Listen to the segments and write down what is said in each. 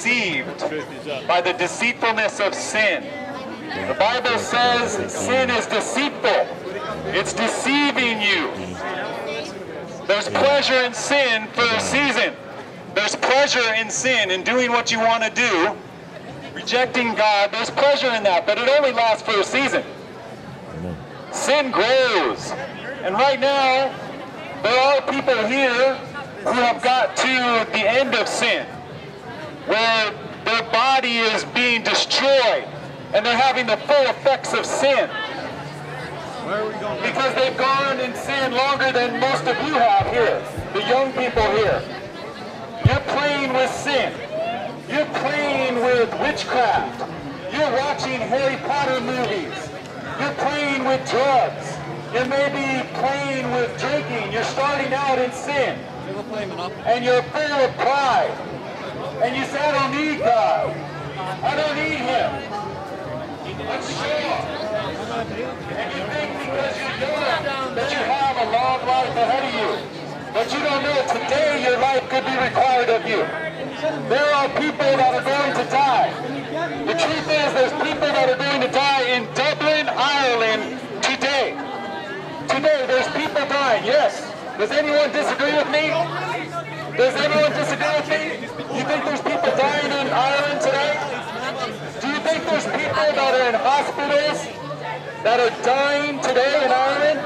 deceived by the deceitfulness of sin. The Bible says sin is deceitful. It's deceiving you. There's pleasure in sin for a season. There's pleasure in sin in doing what you want to do, rejecting God. There's pleasure in that, but it only lasts for a season. Sin grows. And right now, there are people here who have got to the end of sin, where their body is being destroyed, and they're having the full effects of sin. Because they've gone in sin longer than most of you have here, the young people here. You're playing with sin. You're playing with witchcraft. You're watching Harry Potter movies. You're playing with drugs. You may be playing with drinking. You're starting out in sin. And you're full of pride. And you say, I don't need God. I don't need Him. I'm sure. And you think because you're young that you have a long life ahead of you. But you don't know today your life could be required of you. There are people that are going to die. The truth is there's people that are going to die in Dublin, Ireland today. Today there's people dying, yes. Does anyone disagree with me? Does anyone disagree with me? You think there's people dying in Ireland today? Do you think there's people that are in hospitals that are dying today in Ireland?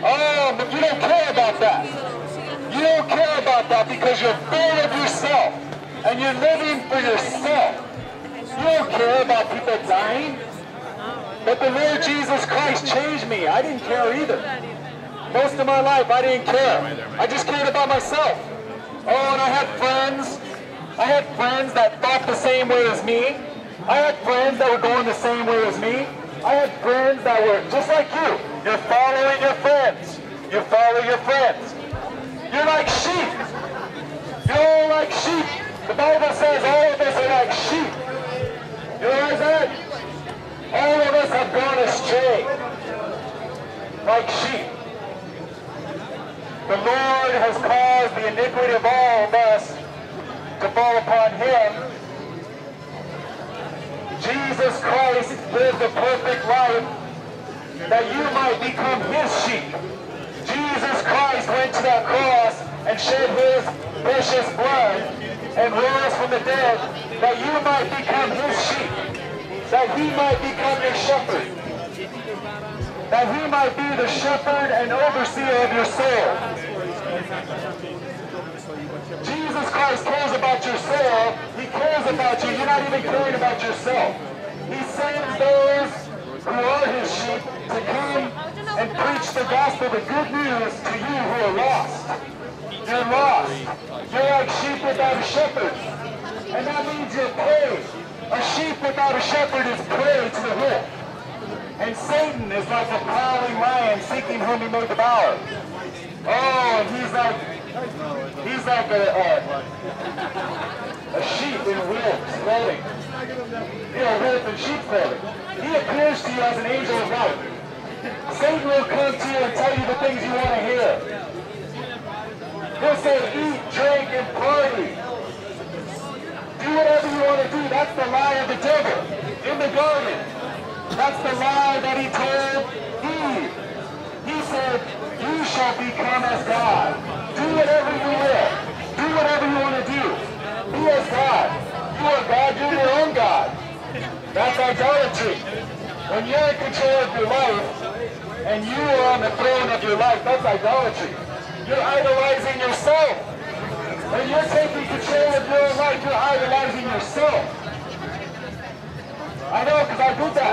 Oh, but you don't care about that. You don't care about that because you're full of yourself and you're living for yourself. You don't care about people dying. But the Lord Jesus Christ changed me. I didn't care either. Most of my life, I didn't care. I just cared about myself. Oh, and I had friends. I had friends that thought the same way as me. I had friends that were going the same way as me. I had friends that were just like you. You're following your friends. You follow your friends. You're like sheep. You're all like sheep. The Bible says all of us are like sheep. You realize that? All of us have gone astray. Like sheep. The Lord has caused the iniquity of all of us to fall upon him. Jesus Christ lived a perfect life that you might become his sheep. Jesus Christ went to that cross and shed his precious blood and rose from the dead that you might become his sheep, that he might become your shepherd, that he might be the shepherd and overseer of your soul. Jesus Christ cares about your soul. He cares about you. You're not even caring about yourself. He sends those who are his sheep to come and preach the gospel, the good news to you who are lost. You're lost. You're like sheep without a shepherd. And that means you're prey. A sheep without a shepherd is prey to the wolf. And Satan is like a prowling lion seeking whom he may devour. Oh, and he's like, he's like a, a, a sheep in wolf's clothing. You know, wolf in sheep clothing. He appears to you as an angel of light. Satan will come to you and tell you the things you want to hear. He'll say, eat, drink, and party. Do whatever you want to do. That's the lie of the devil in the garden. That's the lie that he told Eve. He said, you shall become as God. Do whatever you will. Do whatever you want to do. Be as God. You are God, you're your own God. That's idolatry. When you're in control of your life, and you are on the throne of your life, that's idolatry. You're idolizing yourself. When you're taking control of your own life, you're idolizing yourself. I know because I do that.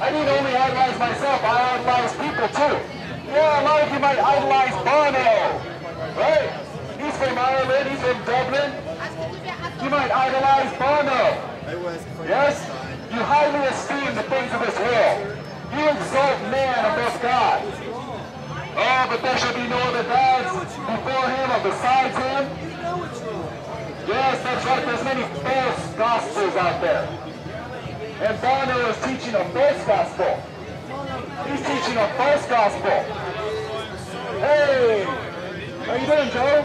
I didn't only idolize myself, I idolize people too. Yeah, a lot of you might idolize Bono, right? He's from Ireland, he's from Dublin. You might idolize Bono. Yes? You highly esteem the things of this world. You exalt man above God. Oh, but there shall be no other gods before him or besides him. Yes, that's right. There's many false gospels out there. And Bono is teaching a false gospel. He's teaching a false gospel. Hey, how you doing, Joe?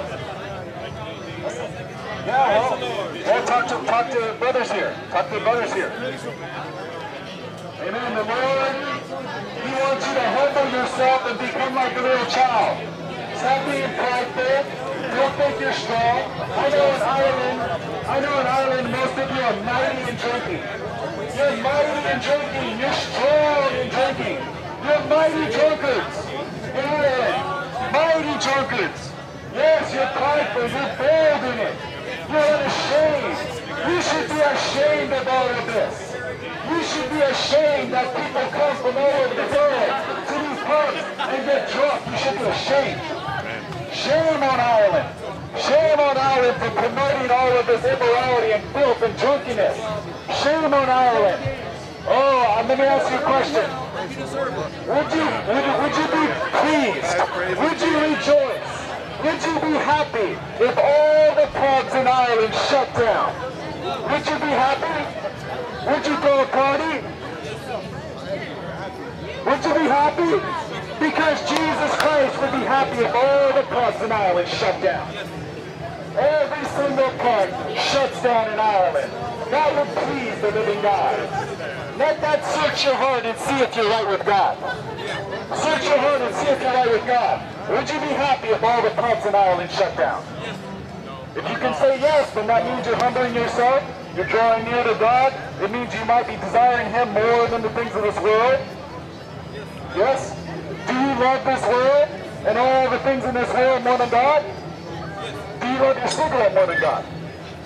Yeah, well, well talk to talk to brothers here. Talk to brothers here. Amen. The Lord, He wants you to humble yourself and become like a little child. Stop being prideful. Don't think you're strong. I know in Ireland, I know in Ireland most of you are mighty and drinking. You're mighty in drinking. You're strong in drinking. You're mighty drunkards Ireland. Mighty drunkards. Yes, you're prideful. You're bold in it. You're unashamed. You should be ashamed of all of this. You should be ashamed that people come from all over the world to these pubs and get drunk. You should be ashamed. Shame on Ireland. Shame on Ireland for promoting all of this immorality and filth and drunkenness. Shame on Ireland. Oh, let me ask you a question. Would you, would would you be pleased? Would you rejoice? Would you be happy if all the pubs in Ireland shut down? Would you be happy? Would you a party? Would you be happy? Because Jesus Christ would be happy if all the pubs in Ireland shut down. Every single pub shuts down in Ireland. That would please the living God. Let that search your heart and see if you're right with God. Search your heart and see if you're right with God. Would you be happy if all the pubs in Ireland shut down? If you can say yes, then that means you're humbling yourself. You're drawing near to God. It means you might be desiring Him more than the things of this world. Yes? Do you love this world and all the things in this world more than God? Do you love your cigarette more than God?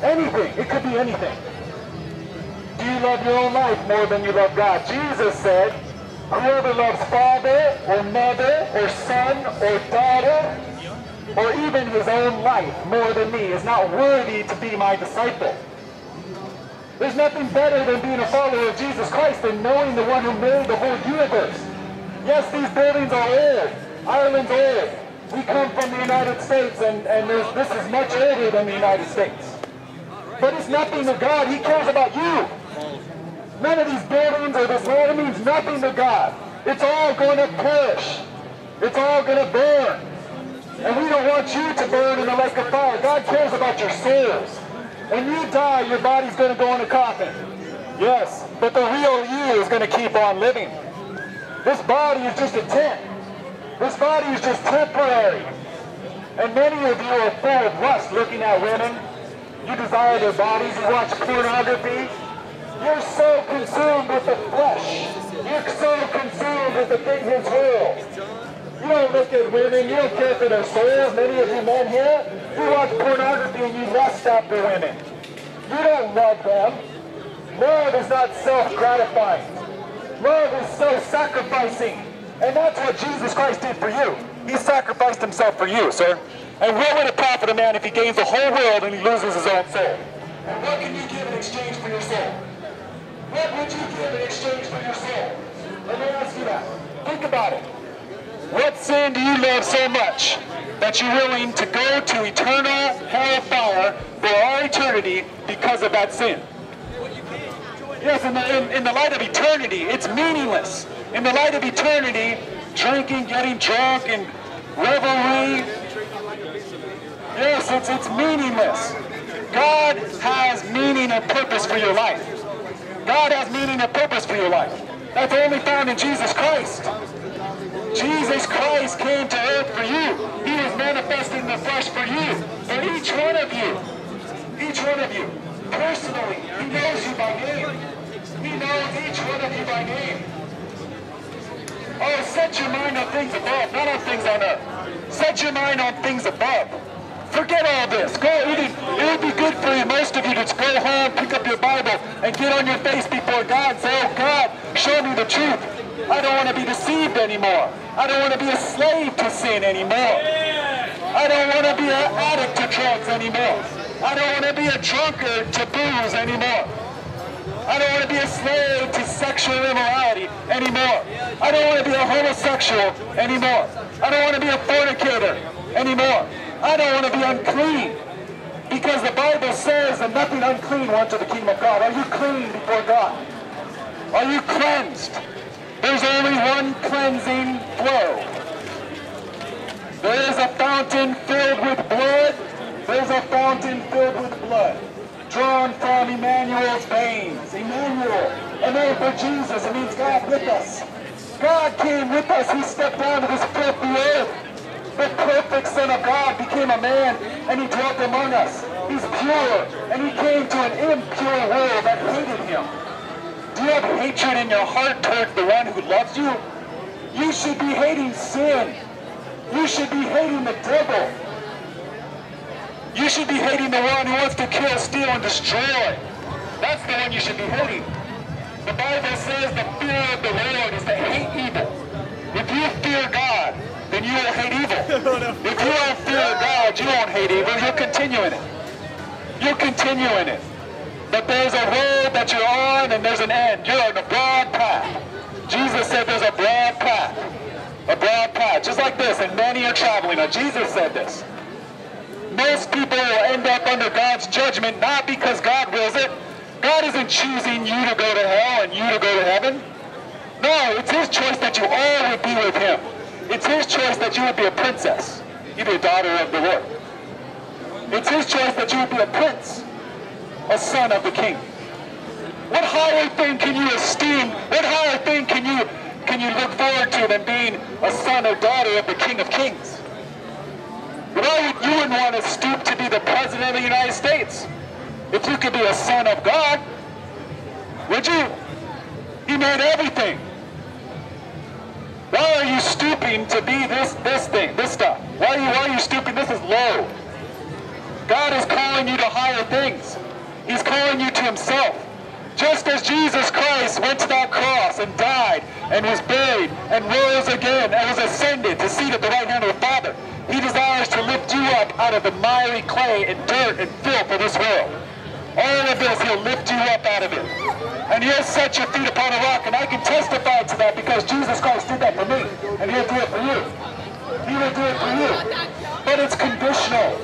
Anything. It could be anything. Do you love your own life more than you love God? Jesus said, whoever loves father or mother or son or daughter or even his own life more than me is not worthy to be my disciple. There's nothing better than being a follower of Jesus Christ than knowing the one who made the whole universe. Yes, these buildings are old. Ireland's old. We come from the United States, and, and this is much older than the United States. But it's nothing to God. He cares about you. None of these buildings or this land means nothing to God. It's all going to perish. It's all going to burn. And we don't want you to burn in the lake of fire. God cares about your souls. When you die, your body's going to go in a coffin. Yes, but the real you is going to keep on living. This body is just a tent. This body is just temporary. And many of you are full of lust looking at women. You desire their bodies. You watch pornography. You're so consumed with the flesh. You're so consumed with the things of world. You don't look at women. You don't care for their souls. Many of you men here, you watch pornography and you lust after women. You don't love them. Love is not self-gratifying. Love is self-sacrificing. And that's what Jesus Christ did for you. He sacrificed himself for you, sir. And what would it profit a man if he gains the whole world and he loses his own soul? And what can you give in exchange for your soul? What would you give in exchange for your soul? Let me ask you that. Think about it. What sin do you love so much that you're willing to go to eternal hell fire for all eternity because of that sin? Yes, in the, in, in the light of eternity, it's meaningless. In the light of eternity, drinking, getting drunk, and revelry, yes, it's, it's meaningless. God has meaning and purpose for your life. God has meaning and purpose for your life. That's only found in Jesus Christ. Jesus Christ came to earth for you. He was manifested in the flesh for you. For each one of you. Each one of you. Personally. He knows you by name. He knows each one of you by name. Oh, set your mind on things above, not on things on earth. Set your mind on things above. Forget all this. Go. It would, be good for you, most of you, to go home, pick up your Bible, and get on your face before God and say, "Oh God, show me the truth. I don't want to be deceived anymore. I don't want to be a slave to sin anymore. I don't want to be an addict to drugs anymore. I don't want to be a drunkard to booze anymore. I don't want to be a slave to sexual immorality anymore. I don't want to be a homosexual anymore. I don't want to be a fornicator anymore. I don't want to be unclean. Because the Bible says that nothing unclean will enter the kingdom of God. Are you clean before God? Are you cleansed? There's only one cleansing flow. There is a fountain filled with blood. There's a fountain filled with blood. Drawn from Emmanuel's veins. Emmanuel, a name for Jesus. It means God with us. God came with us. He stepped down to this filthy earth. The perfect Son of God became a man and he dwelt among us. He's pure and he came to an impure world that hated him. Do you have hatred in your heart towards the one who loves you? You should be hating sin. You should be hating the devil. You should be hating the one who wants to kill, steal, and destroy. That's the one you should be hating. The Bible says the fear of the Lord is to hate evil. If you fear God, then you will hate evil. Oh, if you don't fear God, you won't hate evil. You'll continue in it. You'll continue in it. But there's a road that you're on and there's an end. You're on a broad path. Jesus said there's a broad path. A broad path, just like this, and many are traveling. Now, Jesus said this. Most people will end up under God's judgment not because God wills it. God isn't choosing you to go to hell and you to go to heaven. No, it's his choice that you all would be with him. It's his choice that you would be a princess. You'd be a daughter of the Lord. It's his choice that you would be a prince, a son of the king. What higher thing can you esteem? What higher thing can you can you look forward to than being a son or daughter of the King of Kings? Why you wouldn't want to stoop to be the president of the United States? If you could be a son of God, would you? He made everything. Why are you stooping to be this this thing, this stuff? Why are you why are you stooping? This is low. God is calling you to higher things. He's calling you to himself. Just as Jesus Christ went to that cross and died and was buried and rose again and was ascended to seat at the right hand of the Father, he desires to lift you up out of the miry clay and dirt and filth of this world. All of this, he'll lift you up out of it. And he'll set your feet upon a rock. And I can testify to that because Jesus Christ did that for me. And he'll do it for you. He will do it for you. But it's conditional.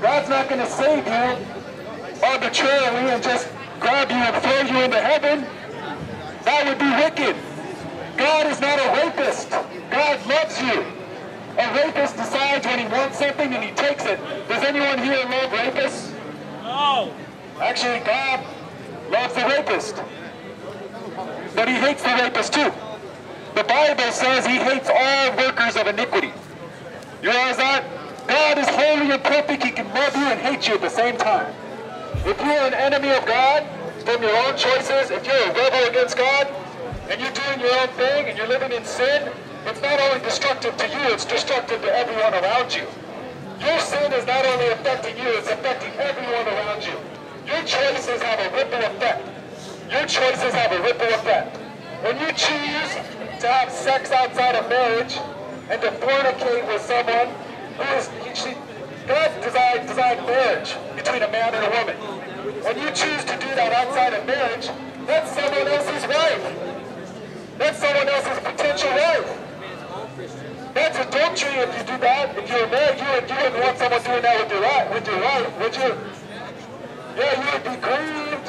God's not going to save you arbitrarily and just grab you and throw you into heaven. That would be wicked. God is not a rapist. God loves you. A rapist decides when he wants something and he takes it. Does anyone here love rapists? No. Actually, God loves the rapist. But he hates the rapist too. The Bible says he hates all workers of iniquity. You realize that? God is holy and perfect. He can love you and hate you at the same time. If you're an enemy of God from your own choices, if you're a rebel against God, and you're doing your own thing and you're living in sin, it's not only destructive to you, it's destructive to everyone around you. Your sin is not only affecting you, it's affecting everyone around you. Your choices have a ripple effect. Your choices have a ripple effect. When you choose to have sex outside of marriage and to fornicate with someone who is, she, God designed, designed marriage between a man and a woman. When you choose to do that outside of marriage, that's someone else's wife. That's someone else's potential wife. That's adultery if you do that. If you're married, you, would, you wouldn't want someone doing that with your wife, with your wife, would you? Yeah, you would be grieved.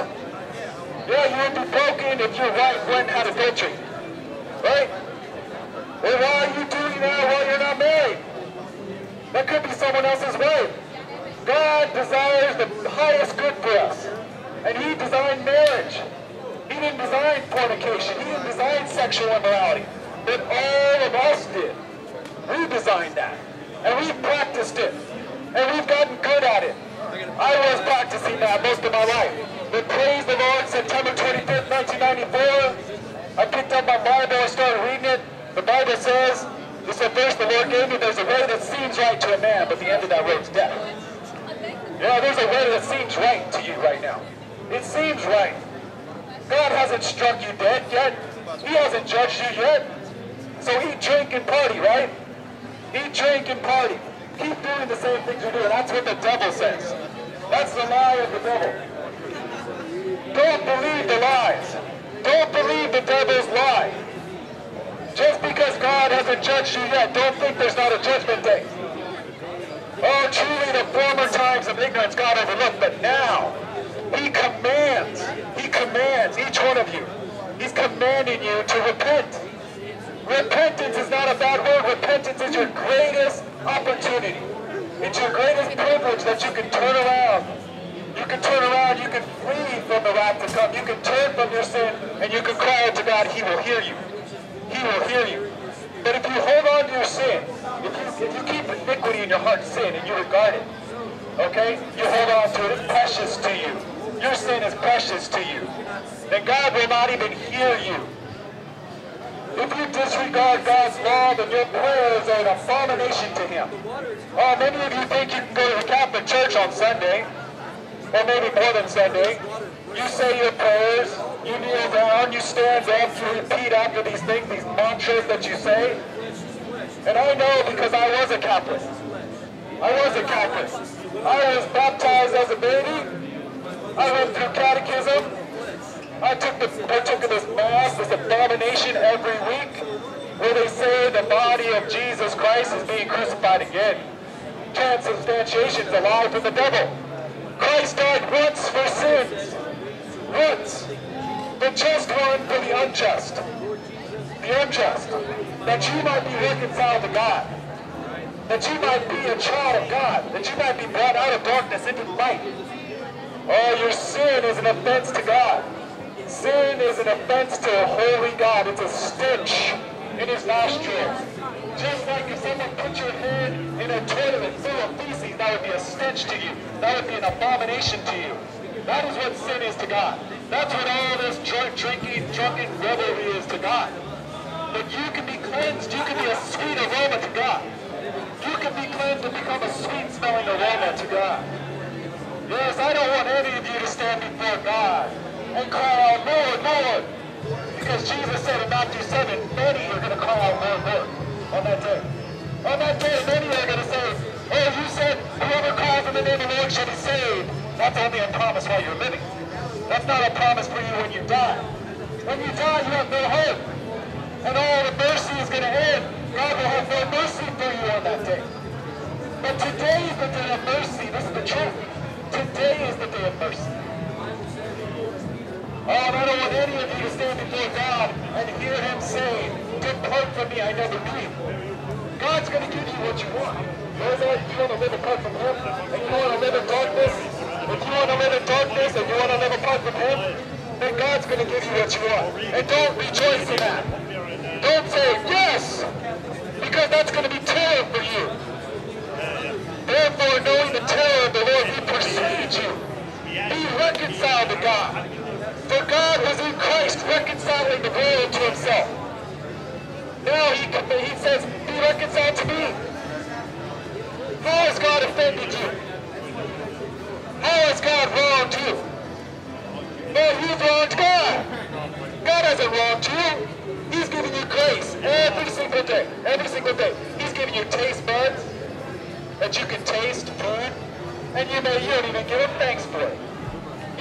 Yeah, you would be broken if your wife went and had adultery. Right? Well, why are you doing that while you're not married? That could be someone else's wife. God desires the highest good for us. And he designed marriage. He didn't design fornication. He didn't design sexual immorality. But all of us did. We designed that. And we've practiced it. And we've gotten good at it. I was practicing that most of my life. But praise the Lord, September 25th, 1994, I picked up my Bible and started reading it. The Bible says, this is a verse the Lord gave me, there's a way that seems right to a man, but the end of that road is death. Yeah, there's a way that seems right to you right now. It seems right. God hasn't struck you dead yet. He hasn't judged you yet. So eat, drink, and party, right? Eat, drink, and party. Keep doing the same things you're doing. That's what the devil says. That's the lie of the devil. Don't believe the lies. Don't believe the devil's lie. Just because God hasn't judged you yet, don't think there's not a judgment day. Oh, truly the former times of ignorance God overlooked, but now He commands, He commands each one of you. He's commanding Repentance is not a bad word. Repentance is your greatest opportunity. It's your greatest privilege that you can turn around. You can turn around. You can flee from the wrath to come. You can turn from your sin and you can cry out to God. He will hear you. He will hear you. But if you hold on to your sin, if you, if you keep iniquity in your heart, sin, and you regard it, okay, you hold on to it. It's precious to you. Your sin is precious to you. Then God will not even hear you. If you disregard God's law, then your prayers are an abomination to Him. Oh, many of you think you can go to the Catholic Church on Sunday, or maybe more than Sunday. You say your prayers, you kneel down, you stand up, you repeat after these things, these mantras that you say. And I know because I was a Catholic. I was a Catholic. I was baptized as a baby. I went through catechism. I took the partook of this mass, this abomination every week, where they say the body of Jesus Christ is being crucified again. Transubstantiation is a lie from the devil. Christ died once for sins. Once. The just one for the unjust. The unjust. That you might be reconciled to God. That you might be a child of God. That you might be brought out of darkness into light. Oh, your sin is an offense to God. Sin is an offense to a holy God. It's a stench in his nostrils. Just like if someone put your head in a toilet full of feces, that would be a stench to you. That would be an abomination to you. That is what sin is to God. That's what all this drunk, drinking, drunken revelry is to God. But you can be cleansed. You can be a sweet aroma to God. You can be cleansed and become a sweet-smelling aroma to God. Yes, I don't want any of you to stand before God and cry out, Lord, Lord. Because Jesus said in Matthew 7, many are going to cry out, Lord, Lord, on that day. On that day, many are going to say, oh, you said whoever calls in the name of the Lord shall be saved. That's only a promise while you're living. That's not a promise for you when you die. When you die, you have no hope. And all the mercy is going to end. God will have no mercy for you on that day. But today is the day of mercy. This is the truth. Today is the day of mercy. And I don't want any of you to stand before God and hear him say, depart from me, I never knew you. God's going to give you what you want. That? You want to live apart from him? And you want to live in darkness? If you want to live in darkness and you want to live apart from him, then God's going to give you what you want. And don't rejoice in that. Don't say, yes, because that's going to be terror for you. Therefore, knowing the terror of the Lord, he pursued you. Be reconciled to God. For God was in Christ reconciling the world to himself. Now he, he says, be reconciled to me. How has God offended you? How has God wronged you? No, you've wronged God. God hasn't wronged you. He's giving you grace every single day. Every single day. He's giving you taste buds that you can taste food, and you know you don't even give him thanks for it.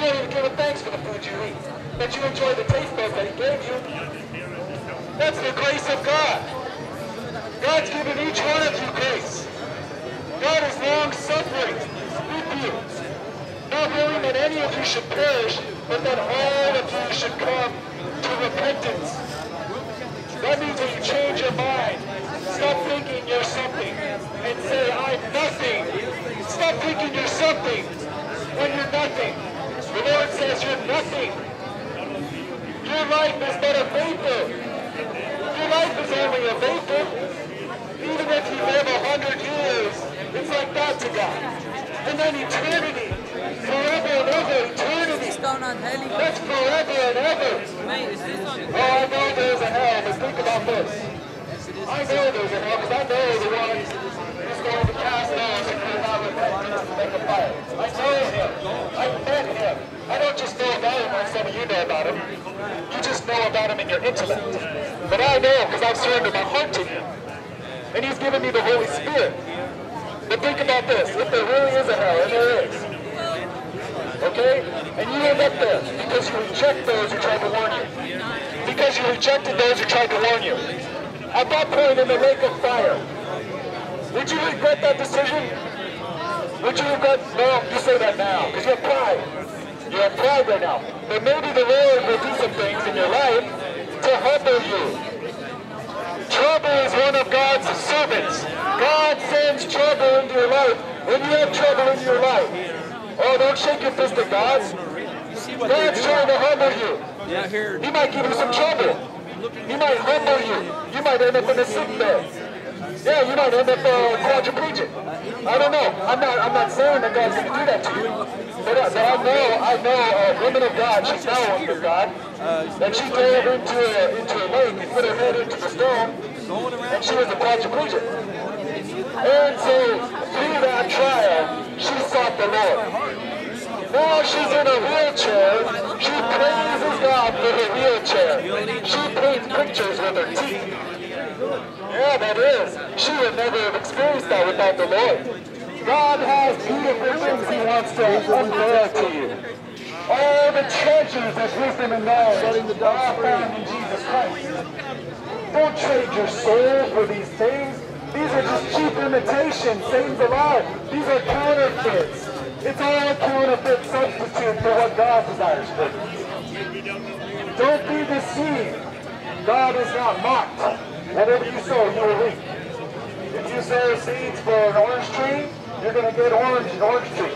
Don't even give him thanks for the food you eat. But you enjoy the taste buds that he gave you. That's the grace of God. God's given each one of you grace. God is long suffering with you. Not willing that any of you should perish, but that all of you should come to repentance. That means that you change your mind. Stop thinking you're something and say, I'm nothing. Stop thinking you're something when you're nothing. The Lord says you're nothing. Your life is but a vapor. Your life is only a vapor. Even if you live a hundred years, it's like that to God. And then eternity, forever and ever, eternity. What's going on, Haley? That's forever and ever. Mate, is this on? Oh, I know there's a hell, but think about this. I know there's a hell, because I know the one who's going to cast those who do not repent into the lake of fire. I know him. I met him. I don't just know about him like some of you know about him. You just know about him in your intellect. But I know because I've surrendered my heart to him. And he's given me the Holy Spirit. But think about this. If there really is a hell, and there is, okay? And you end up there because you reject those who tried to warn you. Because you rejected those who tried to warn you. At that point in the lake of fire, would you regret that decision? Would you regret? No, you say that now because you have pride. You have pride right now. But maybe the Lord will do some things in your life to humble you. Trouble is one of God's servants. God sends trouble into your life. When you have trouble in your life, oh, don't shake your fist at God. God's trying to humble you. He might give you some trouble. He might humble you. You might end up in a sick bed. Yeah, you end up uh, quadriplegic. I don't know. I'm not. I'm not saying that God's going to do that to you. But, uh, but I know. I know a woman of God. She's now a woman of God. That she dove into a, into a lake and put her head into the stone, and she was a quadriplegic. And so through that trial, she sought the Lord. Now she's in a wheelchair. She praises God for her wheelchair. She paints pictures with her teeth. Yeah, that is. She would never have experienced that without the Lord. God has beautiful things He wants to unveil to you. All the treasures of wisdom and knowledge are found in Jesus Christ. Don't trade your soul for these things. These are just cheap imitations. Satan's a lie. These are counterfeits. It's all a counterfeit substitute for what God desires for you. Don't be deceived. God is not mocked. Whatever you sow, you will reap. If you sow seeds for an orange tree, you're going to get orange, an orange tree.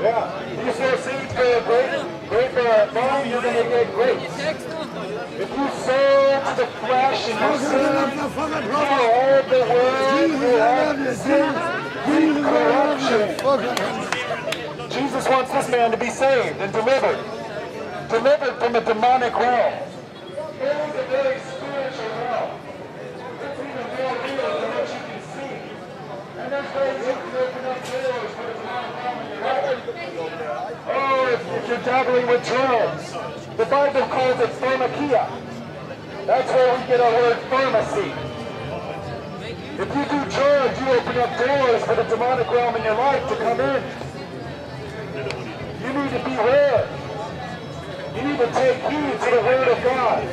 Yeah. If you sow seeds for a grape, grape uh, vine, you're going to get grapes. If you sow to the flesh and you sin, all the world, you have sin, corruption. Jesus wants this man to be saved and delivered. Delivered from a demonic realm. It is a very spiritual realm. It's even more real than what you can see. And there's ways you can open up doors for the demonic realm in your life. Oh, if, you're dabbling with drugs, the Bible calls it pharmakia. That's where we get our word pharmacy. If you do drugs, you open up doors for the demonic realm in your life to come in. You need to beware. You need to take heed to the word of God.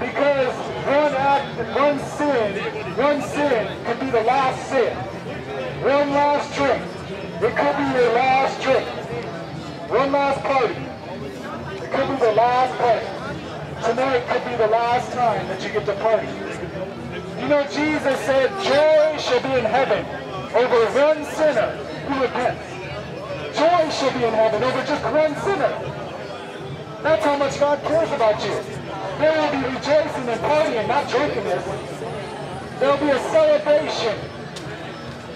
Because one act, one sin, one sin can be the last sin. One last drink. It could be your last drink. One last party. It could be the last party. Tonight could be the last time that you get to party. You know, Jesus said, joy shall be in heaven over one sinner who repents. Joy shall be in heaven over just one sinner. That's how much God cares about you. There will be rejoicing and partying, not drunkenness. There will be a celebration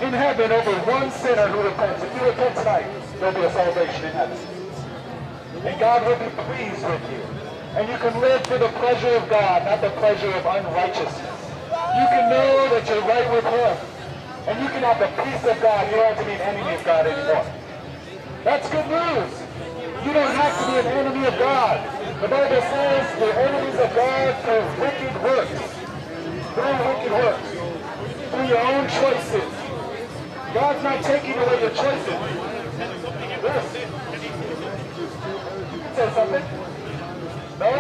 in heaven over one sinner who repents. If you repent tonight, there will be a salvation in heaven. And God will be pleased with you. And you can live for the pleasure of God, not the pleasure of unrighteousness. You can know that you're right with Him. And you can have the peace of God. You don't have to be an enemy of God anymore. That's good news. You don't have to be an enemy of God. The Bible says the enemies of God through wicked works. Through wicked works. Through your own choices. God's not taking away your choices. Yes. Say something? No?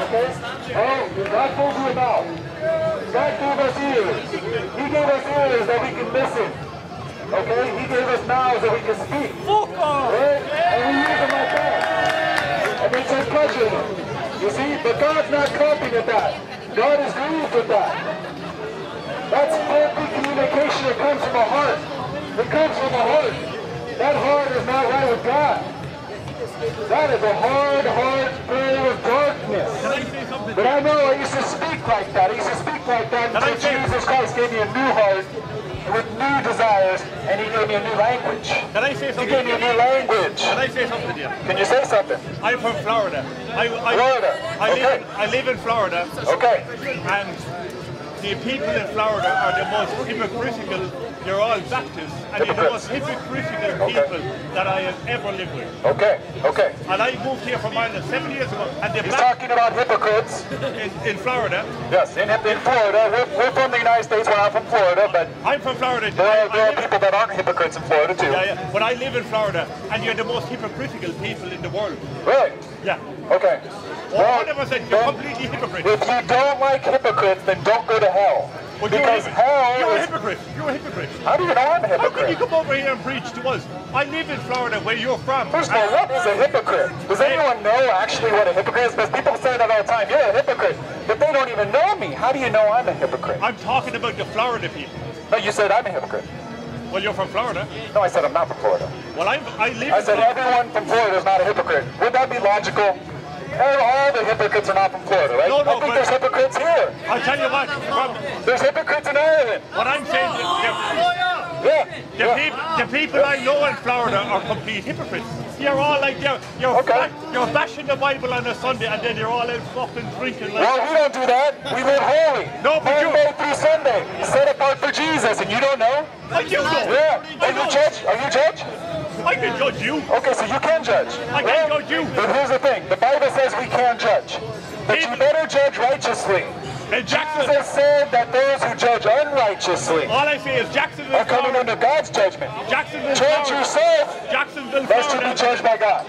Okay. Oh, God told you about. God gave us ears. He gave us ears that we can listen. Okay? He gave us mouths that we can speak. Right? And we use them like that. And they take pleasure. You see? But God's not copying at that. God is grieved with that. It comes from a heart. That heart is not right with God. That is a hard heart full of darkness. Can I say something? But I know I used to speak like that. I used to speak like that until Jesus Christ gave me a new heart with new desires, and He gave me a new language. Can I say something? He gave me a new language. Can I say something to you? Can you say something? I'm from Florida. I, I, Florida, I, live, okay. in, I live in Florida, Okay. and the people in Florida are the most hypocritical. They're all Baptists, and they're the most hypocritical Okay. people that I have ever lived with. Okay. Okay. And I moved here from Ireland seven years ago, and the He's talking about hypocrites. in, in Florida. Yes, in, in Florida. We're, we're from the United States. We're not from Florida, but I'm from Florida. there are, there are people that aren't hypocrites in Florida too. Yeah, yeah. But I live in Florida, and you're the most hypocritical people in the world. Really? Yeah. Okay. Well, 100%. You're completely hypocrite. If you don't like hypocrites, then don't go to hell. You're a Because hypocrite. hell You're a hypocrite. You're a hypocrite. How do you know I'm a How can you come over here and preach to us? I live in Florida, where you're from. First of all, what is a hypocrite? Does anyone know actually what a hypocrite is? Because people say that all the time. You're a hypocrite. But they don't even know me. How do you know I'm a hypocrite? I'm talking about the Florida people. No, you said I'm a hypocrite. Well, you're from Florida. No, I said I'm not from Florida. Well, I'm, I live I said Florida. everyone from Florida is not a hypocrite. Would that be logical? All all the hypocrites are not from Florida, right? No, no, I think there's hypocrites here. I'll tell you what, from, There's hypocrites in Ireland. what I'm saying, the, Yeah. the, yeah. peop, the people I know in Florida are complete hypocrites. You're all like, you're, you're, Okay. you're bashing the Bible on a Sunday and then you're all out fucking drinking like... Well, we don't do that. We live holy. No, but you- Monday through Sunday, set apart for Jesus, and you don't know? I do know. Yeah. Are you judge? Are you judge? I can judge you. Okay, so you can judge. I can't judge you. But here's the thing: the says we can judge, but you better judge righteously. And Jackson, Jesus said that those who judge unrighteously all I say is Jacksonville, are coming under God's judgment. Jacksonville, Judge yourself, Jacksonville, lest you be judged by God.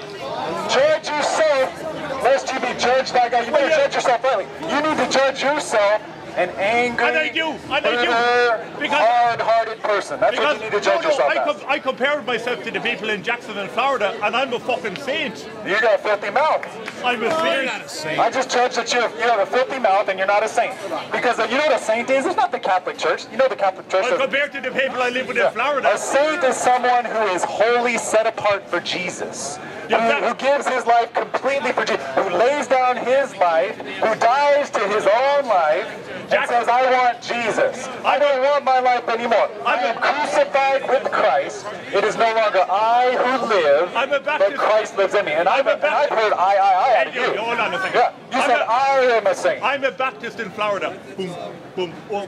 Judge yourself, lest you be judged by God. You better judge yourself rightly. You need to judge yourself an angry, And I do, and I do. bitter, Because- hard-hearted person. That's Because what you need to no, judge no, yourself I, com- I compared myself to the people in Jacksonville, Florida, and I'm a fucking saint. You got a filthy mouth. I'm a saint. I just judge that you have, you have a filthy mouth and you're not a saint. Because uh, you know what a saint is? It's not the Catholic Church. You know the Catholic Church Well, compared to the people I live with in Florida. A Florida, saint is someone who is wholly set apart for Jesus. Who, gives his life completely for Jesus. Who lays down his life, who dies to his own life, and says, I want Jesus. I don't want my life anymore. I am crucified with Christ. It is no longer I who live, but Christ lives in me. And I've, I'm a and I've heard I, I, I out of you. hold on a second. Yeah, you I'm said a- I am a saint. I'm a Baptist in Florida. Boom, boom, boom.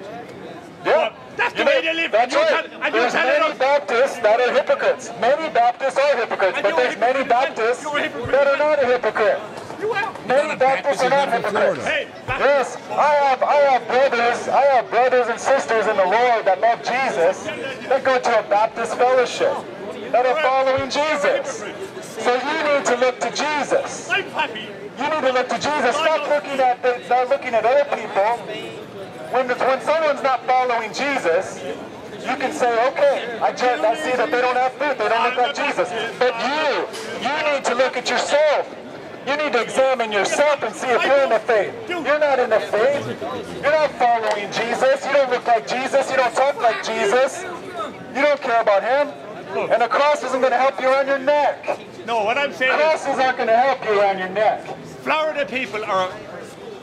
Yeah. That's the You way know, they live. That's You're right. tell- and you're there's many Baptists that are hypocrites. Many Baptists are hypocrites, And but there's many. Baptists You're a hypocrite. that are not a hypocrite. You are. Many Baptists are not hypocrites. Hey, Yes, I have I have brothers, I have brothers and sisters in the Lord that love Jesus that go to a Baptist fellowship that are following Jesus. So you need to look to Jesus. You need to look to Jesus. Stop looking at the, stop looking at other people. When, when someone's not following Jesus, you can say, okay, I, judge, I see that they don't have faith, they don't look like Jesus. But you, you need to look at yourself. You need to examine yourself and see if you're in the faith. You're not in the faith. You're not following Jesus. You don't look like Jesus. You don't talk like Jesus. You don't care about him. And the cross isn't going to help you around your neck. No, what I'm saying is Crosses aren't going to help you around your neck. Florida people are,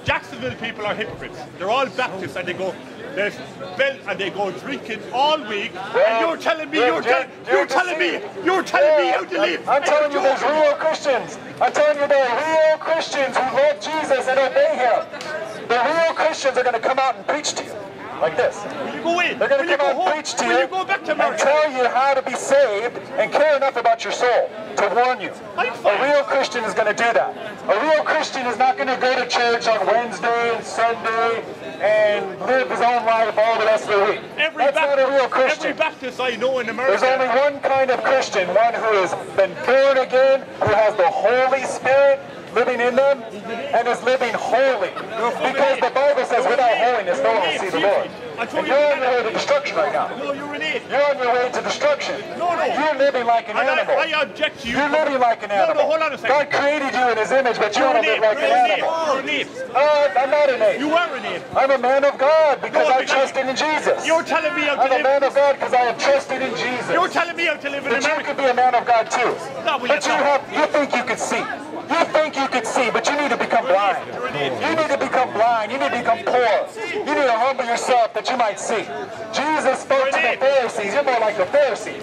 Jacksonville people are hypocrites. They're all Baptists and they go, there's belt and they go drinking all week. and you're telling me, you're, tell, you're telling me, you're telling me how to live. I'm telling you, there's real Christians. I'm telling you, there are real Christians who love Jesus and obey Him. The real Christians are going to come out and preach to you like this. You go in? They're going to come out and preach to you you go back to and tell you how to be saved and care enough about your soul to warn you. A real Christian is going to do that. A real Christian is not going to go to church on Wednesday and Sunday and live his own life all the rest of the week. Every, That's Bap- not a real every Baptist I know in America. There's only one kind of Christian, one who has been born again, who has the Holy Spirit living in them, and is living holy. Because the Bible says without holiness no one will see the Lord. And you're on your way to destruction right now. no, you're an idiot. You're on your way to destruction. No, no. You're living like an And animal. I, I object to you. You're living like an animal. No, no, hold on a second. God created you in his image, but you You're want an to ape. live like You're an an animal. You're an ape. Uh, I'm not an ape. You are an ape. I'm a man of God because No, I trusted in Jesus. You're telling me I'm to a man of God because I have trusted in Jesus. You're telling me how to live in But you could be a man of God too. No, well, but you're you not. have you think you could see. You think you could see, but you need to become blind. You need to become blind. You need to become poor. You need to humble yourself that you might see. Jesus spoke to the Pharisees. You're more like the Pharisees.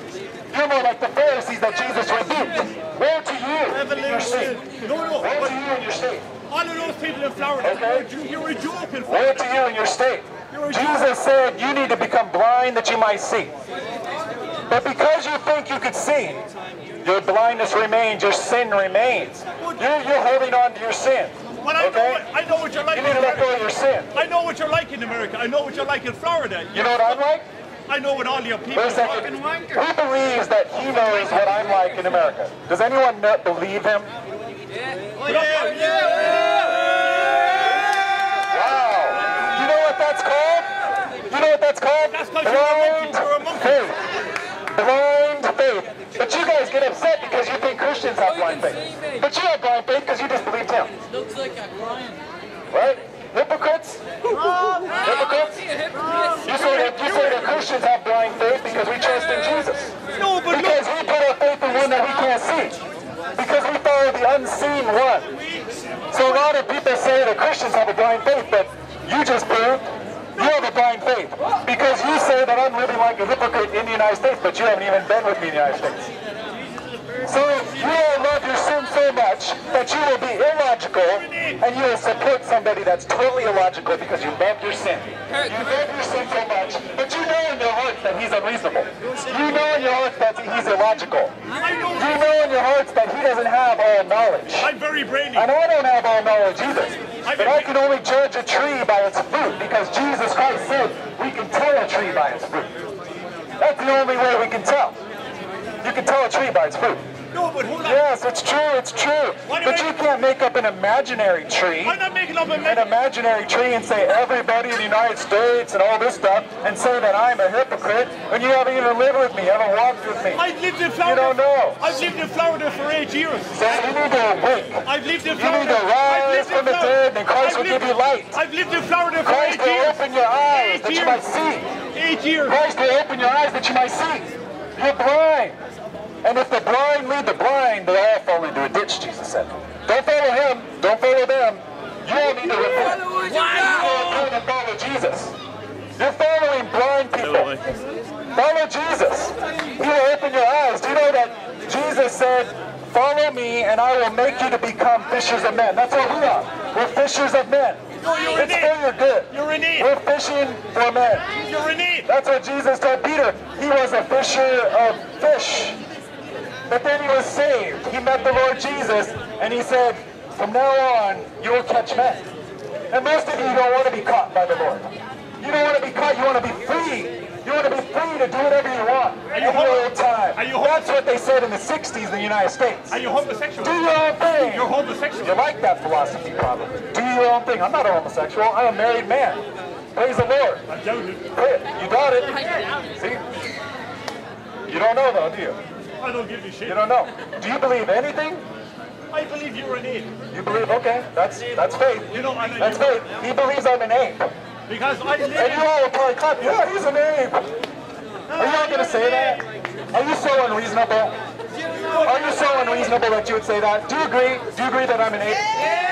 You're more like the Pharisees that Jesus rebuked. Woe to you in your state. No, no. Woe to you in your state. All of those people in Florida, Okay. you're, a in to you in your state. Jesus said you need to become blind that you might see. But because you think you could see, your blindness remains, your sin remains. You're, you're holding on to your sin. But I know, what, I know what you're like You in need to let go of America. I know what you're like in America. I know what you're like in Florida. You know what I'm like? I know what all your people Wait a are. second. Who believes that he knows what I'm like in America? Does anyone not believe him? Wow. You know what that's called? You know what that's called? That's 'cause you're a monkey. You're a monkey. faith. Blind faith. But you guys get upset because you think Christians have oh, blind faith. But you have blind faith because you just believed him. Looks like a client. Right? Hypocrites Hypocrites? You say that you say that Christians have blind faith because we trust in Jesus. No, but Because we put our faith in one that we can't see. Because we follow the unseen one. So a lot of people say that Christians have a blind faith, but you just proved you have a blind faith. Because you say that I'm living like a hypocrite in the United States, but you haven't even been with me in the United States. So you will love your sin so much that you will be illogical and you will support somebody that's totally illogical because you love your sin. You love your sin so much, but you know in your heart that he's unreasonable. You know in your heart that he's illogical. You know in your hearts that he doesn't have all knowledge. I'm very brainy. And I don't have all knowledge either. But I can only judge a tree by its fruit because Jesus Christ said we can tell a tree by its fruit. That's the only way we can tell. You can tell a tree by its fruit. No, but hold on. Yes, it's true, it's true. Why But I- you can't make up an imaginary tree, I'm not making up a an imaginary tree and say everybody in the United States and all this stuff and say that I'm a hypocrite when you haven't even lived with me, haven't walked with me. I've lived in Florida. You don't know. I've lived in Florida for eight years. So you need to awake. I've lived in Florida. You need to rise from the dead and Christ I've will give you light. I've lived in Florida for Christ eight will open your eyes Eight that you might see. Eight years. Christ will open your eyes that you might see. You're blind. And if the blind lead the blind, they all fall into a ditch, Jesus said. Don't follow him. Don't follow them. You all need to repent. You need to and follow Jesus. You're following blind people. Follow Jesus. He will open your eyes. Do you know that Jesus said, follow me and I will make you to become fishers of men. That's what we are. We're fishers of men. No, you're It's an for your good. You're an ape. We're fishing for men. You're an ape. That's what Jesus told Peter. He was a fisher of fish. But then he was saved. He met the Lord Jesus and he said, from now on, you will catch men. And most of you don't want to be caught by the Lord. You don't want to be caught. You want to be free. You want to be free to do whatever you want Are in you your homo- own time. are you That's what they said in the 60s in the United States. Are you homosexual? Do your own thing. You're homosexual. You like that philosophy, probably. Do your own thing. I'm not a homosexual. I'm a married man. Praise the Lord. I doubt it. Hey, You got it. See? You don't know though, do you? I don't give a shit. You don't know. Do you believe anything? I believe you're an ape. You believe, okay, that's that's faith. You know, I know That's faith. He believes I'm an ape. Because I live And you all will probably clap, yeah, he's an ape. Are you all gonna say that? Are you so unreasonable? Are you so unreasonable that you would say that? Do you agree? Do you agree that I'm an ape? Yeah.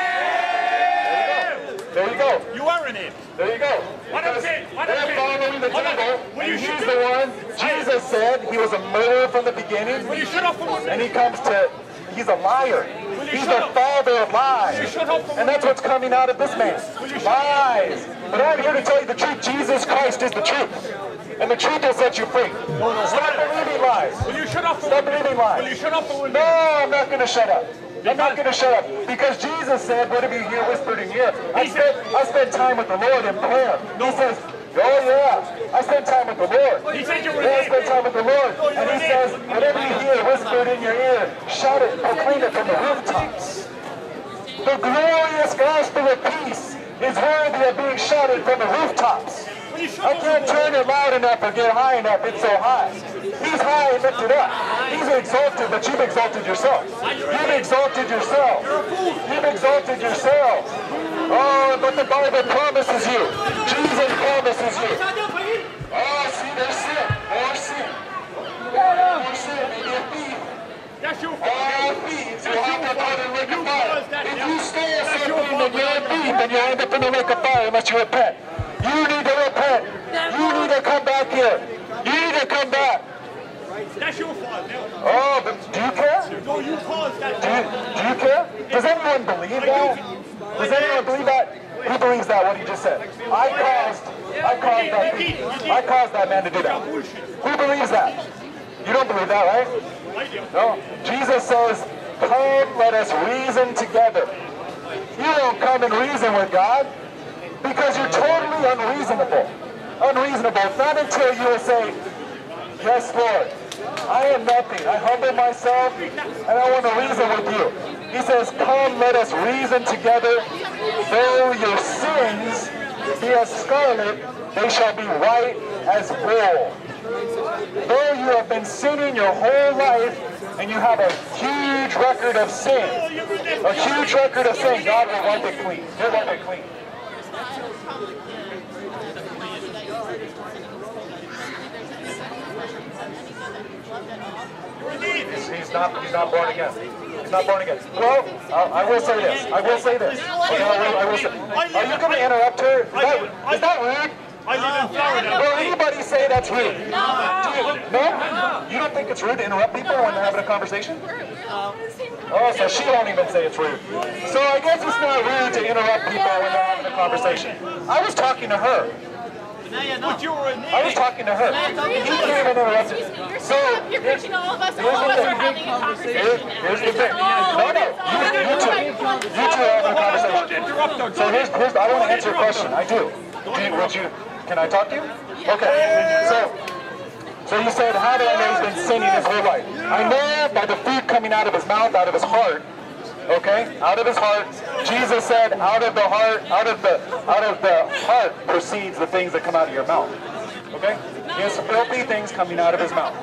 There you go. There You are an ape. There you go. What Because saying, what they're following the What devil, what you and he's the one. Jesus said he was a murderer from the beginning. Will you shut up for one And he comes to, he's a liar. He's the father of lies. shut up for one And that's what's coming out of this man. Lies. But I'm here to tell you the truth. Jesus Christ is the truth. And the truth will set you free. Stop believing lies. Will you shut up for Stop believing lies. Will you shut up for No. I'm not going to shut up. I'm not going to shut up because Jesus said, "What have you hear whispered in your ear?" I spent I spent time with the Lord in prayer. He says, "Oh yeah, I spent time with the Lord." He said you were Yeah, I spent time with the Lord, and He says, "Whatever you hear whispered in your ear, shout it, proclaim it from the rooftops." The glorious gospel of peace is worthy of being shouted from the rooftops. Will you shut I can't turn it loud enough or get high enough. It's so high. He's high and lifted up. He's exalted, but you've exalted yourself. You've exalted yourself. You've exalted yourself. Oh, but the Bible promises you. Jesus promises you. Oh, see, there's sin. More sin. More sin. Maybe a thief. That's your All fault. thieves will have to to the lake of fire. If you your something and you're a thief, then you'll end up in the lake of fire unless you repent. You need to repent. You need to come back here. You need to come back. That's your fault now. Oh, but do you care? No, you caused that. Do you, do you care? Does anyone believe that? Does anyone believe that? Who believes that, what he just said? I caused, I caused that. I caused that man to do that. Who believes that? You don't believe that, right? No. Jesus says, come, let us reason together. You don't come and reason with God because you're totally unreasonable. Unreasonable. Not until you will say, yes, Lord, I am nothing. I humble myself and I want to reason with you. He says, come, let us reason together. Though your sins be as scarlet, they shall be white as wool. Though you have been sinning your whole life and you have a huge record of sin, a huge record of sin, God will wipe it clean. He'll wipe it clean. He's, he's not. He's not born again. He's not born again. Well, uh, I will say this. I will say this. Okay, I will, I will say. Are you going to interrupt her? Is that, is that rude? I live in Florida. Will anybody say that's rude? No. No? You don't think it's rude to interrupt people when they're having a conversation? Oh, so she won't even say it's rude. So I guess it's not rude to interrupt people when they're having a conversation. I was talking to her. But you were a I was talking to her. He came and interrupted. So You're here's, preaching all of us, all of us are having a conversation. Here- here's the thing. No, no. You, you two, you two are having a conversation. So here's, here's I want to answer a question. I do. Do you, would you? Can I talk to you? Okay. So, so you said, how do I know he's been sinning his whole life? I know by the food coming out of his mouth, out of his heart. Okay, out of his heart. Jesus said, out of the heart, out of the, out of the heart proceeds the things that come out of your mouth. Okay, he has filthy things coming out of his mouth.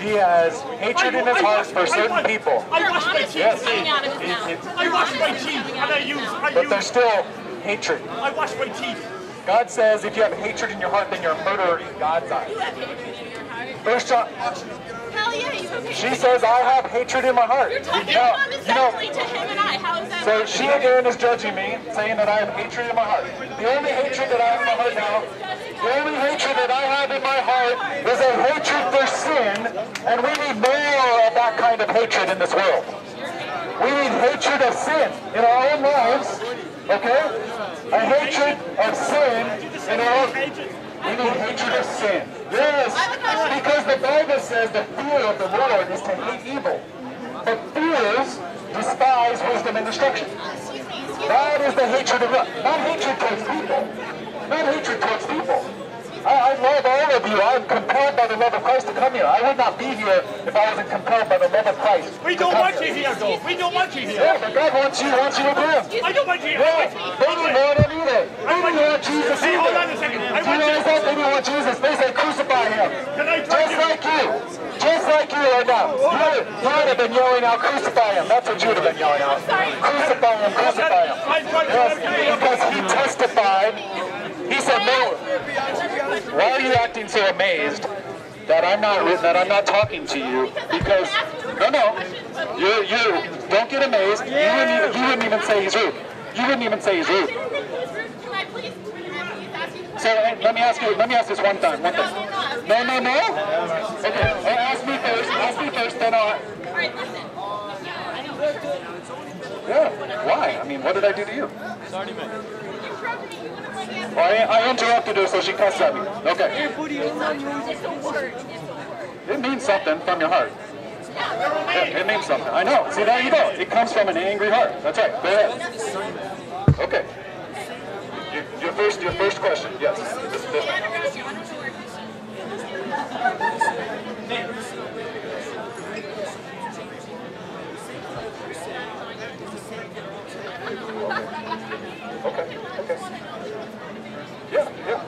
He has hatred in his heart for certain people. I wash my teeth. Yes. coming out of his mouth. I wash my teeth and I use, I but there's still hatred. I wash my teeth. God says if you have hatred in your heart, then you're a murderer in God's eyes. You have hatred in your heart. First John, Hell yeah, you hatred. she says, I have hatred in my heart. You're talking Now, you know, to him and I. How is that? so she again is judging me, saying that I have hatred in my heart. The only hatred that I have in my heart now, the only hatred that I have in my heart is a hatred for sin, and we need more of that kind of hatred in this world. We need hatred of sin in our own lives, okay? A hatred of sin in our own We need hatred of sin. Yes, because the Bible says the fear of the Lord is to hate evil. But fears despise wisdom and me. That is the hatred of God. Not hatred towards people. Not hatred towards people. I, I love all of you. I'm compelled by the love of Christ to come here. I would not be here if I wasn't compelled by the love of Christ. We don't want you here though. We don't want you here. Yeah, but God wants you, wants you to Him. I don't want you here. Yeah, they didn't want Him either. They didn't want Jesus Hey, hold on a second. I Do you realize that? They didn't want Jesus. They said crucify Him. Can I Just you? like you. Just like you right now. You would, you would have been yelling out, crucify him. That's what you would have been yelling out. Crucify him, crucify him. Yes, because he testified. He said, no. Why are you acting so amazed that I'm not that I'm not talking to you? Because no, no, you you don't get amazed. You wouldn't even you wouldn't even say he's rude. You wouldn't even say he's rude. I I? So let me ask you. Let me ask this one time. One thing. No, no, no. Okay. Ask me first. Ask me first. Then I'll. All right, listen. Yeah, I know. Yeah. Why? I mean, what did I do to you? You interrupted me. You want to play the Well, I, I interrupted her, so she cussed at me. Okay. It's a word. It's a word. It means something from your heart. Yeah, it means something. I know. See, there you go. It comes from an angry heart. That's right. Go ahead. Okay. Your, your first, your first question. Yes. This, this. I interrupt you. I don't know where to Okay. Okay.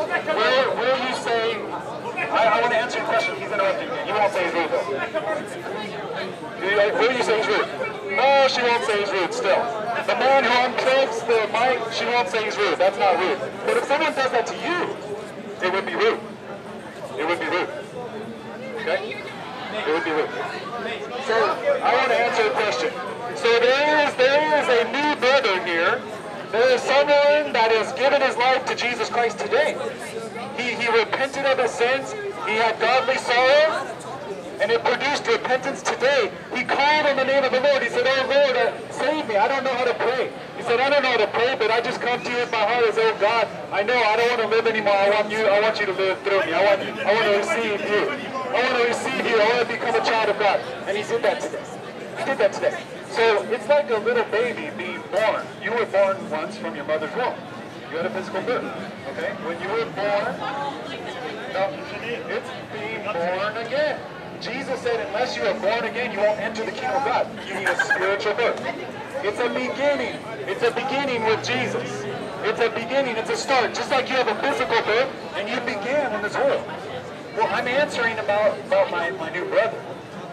Will, will you say, I, I want to answer your question, he's interrupting me. You won't say he's rude though. You- Will you say he's rude? No, she won't say he's rude still. The man who unplugs the mic, she won't say he's rude. That's not rude. But if someone does that to you, it would be rude. It would be rude. Okay? It would be rude. So, I want to answer a question. So there is, there is a new brother here. There is someone that has given his life to Jesus Christ today. He, he repented of his sins. He had godly sorrow. And it produced repentance today. He called on the name of the Lord. He said, Oh Lord, uh, save me. I don't know how to pray. He said, I don't know how to pray, but I just come to you in my heart as, oh God, I know I don't want to live anymore. I want you, I want you to live through me. I want, I want to receive you. I want to receive you. I want to become a child of God. And he did that today. He did that today. So it's like a little baby born. You were born once from your mother's womb. You had a physical birth. Okay? When you were born, it's being born again. Jesus said, unless you are born again, you won't enter the kingdom of God. You need a spiritual birth. It's a beginning. It's a beginning with Jesus. It's a beginning. It's a start. Just like you have a physical birth and you began in this world. Well, I'm answering about, about my, my new brother.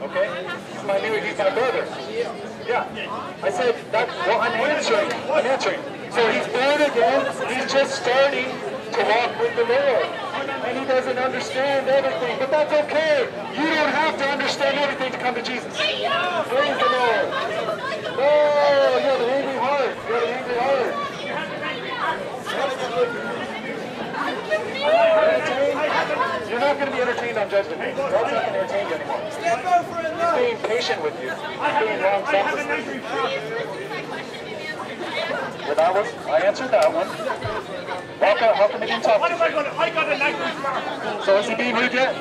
Okay? He's my new, he's my brother. Yeah. I said that, well, I'm answering. I'm answering. So he's born again. He's just starting to walk with the Lord. And he doesn't understand everything. But that's okay. You don't have to understand everything to come to Jesus. Praise the Lord. No, you have an angry heart. You have an angry heart. Entertained? You're not going to be entertained on Judgment Day. God's not going to entertain you anymore. He's being patient with you. He's being long suffering. Well, that was, I answered that one. How come, how come he didn't talk to you? I got a language. So is he being rude yet?